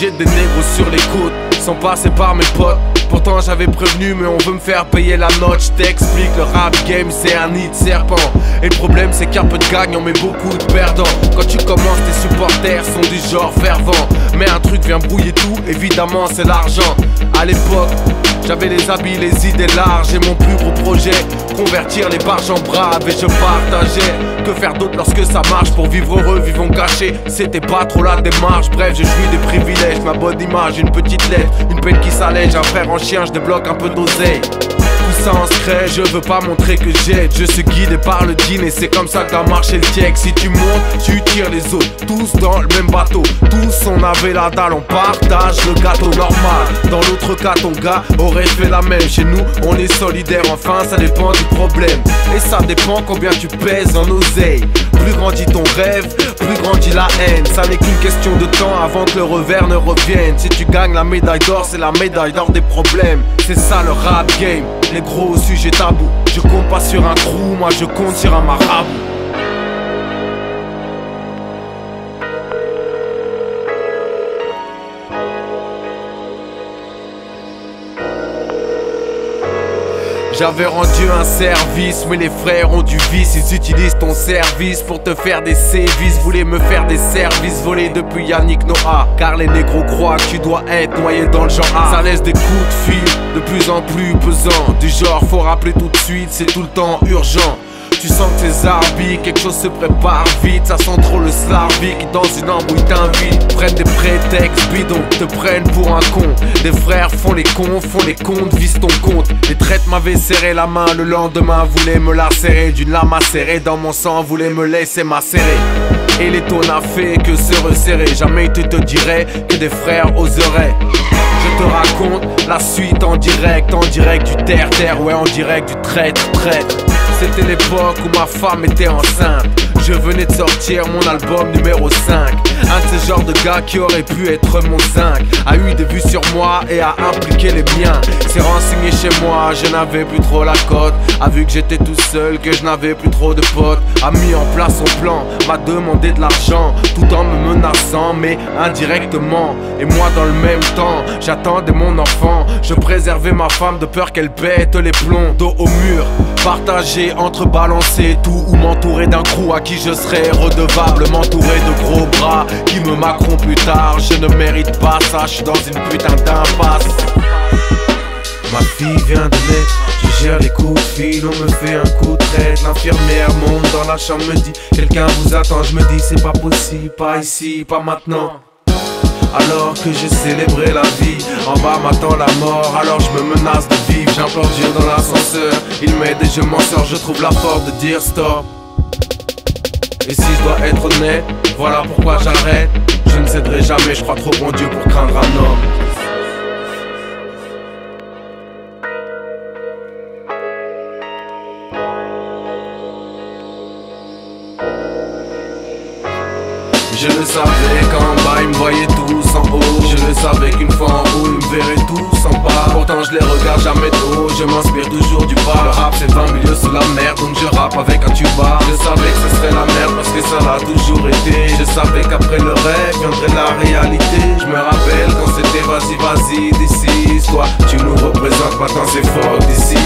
J'ai des négros sur les côtes, sans passer par mes potes. Pourtant j'avais prévenu, mais on veut me faire payer la note. J't'explique, le rap game c'est un nid de serpent. Et le problème c'est qu'un peu de gagnants, mais beaucoup de perdants. Quand tu commences, tes supporters sont du genre fervent. Mais un truc vient brouiller tout, évidemment c'est l'argent. À l'époque, j'avais les habits, les idées larges et mon plus gros projet Convertir les barges en braves et je partageais. Que faire d'autre lorsque ça marche pour vivre heureux, vivons cachés. C'était pas trop la démarche, bref je jouis des privilèges Ma bonne image, une petite lettre, une peine qui s'allège. Un frère en chien, je débloque un peu d'oseille ça en je veux pas montrer que j'aide Je suis guidé par le dîner, c'est comme ça que t'as marché le tech Si tu montes, tu tires les autres, tous dans le même bateau. Tous on avait la dalle, on partage le gâteau normal. Dans l'autre cas, ton gars aurait fait la même. Chez nous, on est solidaire, enfin ça dépend du problème. Et ça dépend combien tu pèses en oseille Plus grandit ton rêve, plus grandit la haine Ça n'est qu'une question de temps avant que le revers ne revienne Si tu gagnes la médaille d'or, c'est la médaille d'or des problèmes C'est ça le rap game gros sujet tabou. Je compte pas sur un trou, moi je compte sur un marabout. J'avais rendu un service, mais les frères ont du vice. Ils utilisent ton service pour te faire des sévices. Voulaient me faire des services volés depuis Yannick Noah. Car les négros croient que tu dois être noyé dans le genre A. Ça laisse des coups de fil de plus en plus pesants. Du genre, faut rappeler tout de suite, c'est tout le temps urgent. Tu sens que tes arbitres, quelque chose se prépare vite. Ça sent trop le qui dans une embrouille t'invite Prennent des prétextes bidons, te prennent pour un con. Des frères font les cons, font les comptes, visent ton compte. Les traites m'avaient serré la main, le lendemain voulaient me la serrer. D'une lame acérée dans mon sang, voulaient me laisser macérer. Et les taux n'a fait que se resserrer. Jamais tu te dirais que des frères oseraient. Je te raconte la suite en direct, en direct du terre-terre Ouais en direct du traître, traître c'était l'époque où ma femme était enceinte. Je venais de sortir mon album numéro 5. Un de ces genres de gars qui aurait pu être mon 5 a eu des vues sur moi et a impliqué les miens. S'est renseigné chez moi, je n'avais plus trop la cote. A vu que j'étais tout seul, que je n'avais plus trop de potes. A mis en place son plan, m'a demandé de l'argent tout en me menaçant, mais indirectement. Et moi, dans le même temps, j'attendais mon enfant. Je préservais ma femme de peur qu'elle pète les plombs, dos au mur. Partager, balancer tout ou m'entourer d'un crew à qui je serais redevable. M'entourer de plus tard. Je ne mérite pas ça, je suis dans une putain d'impasse. Ma fille vient de naître, je gère les coups de fil, on me fait un coup de tête. L'infirmière monte dans la chambre, me dit Quelqu'un vous attend, je me dis c'est pas possible, pas ici, pas maintenant. Alors que j'ai célébré la vie, en bas m'attend la mort, alors je me menace de vivre. J'implore Dieu dans l'ascenseur, il m'aide et je m'en sors, je trouve la force de dire stop. Et si je dois être honnête, voilà pourquoi j'arrête. Je ne céderai jamais, je crois trop bon Dieu pour craindre un homme. Je le savais quand bas ils me voyaient tous en haut. Je le savais qu'une fois en haut ils me verraient tous en bas. Pourtant je les regarde jamais trop, je m'inspire toujours du bas. Le rap c'est 20 milieux sous la merde. Donc je rappe avec un tuba. Je savais que ce serait la merde parce que ça l'a toujours été. Je savais qu'après le rêve viendrait la réalité. Je me rappelle quand c'était vas-y vas-y d'ici Toi. Tu nous représentes maintenant c'est fort d'ici